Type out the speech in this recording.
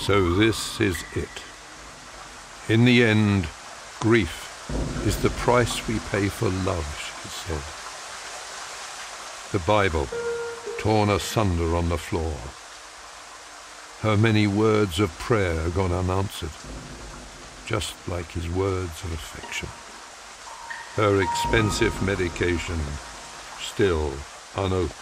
So this is it. In the end, grief is the price we pay for love, she said. The Bible, torn asunder on the floor. Her many words of prayer gone unanswered, just like his words of affection. Her expensive medication still unopened.